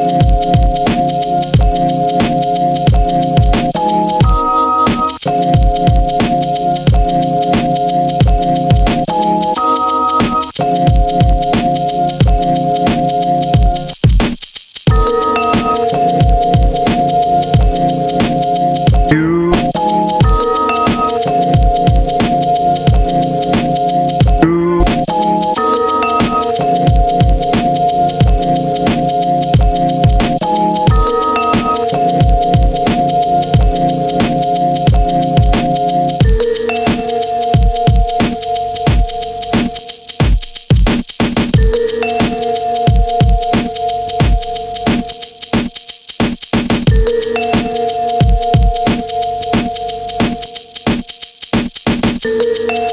you Música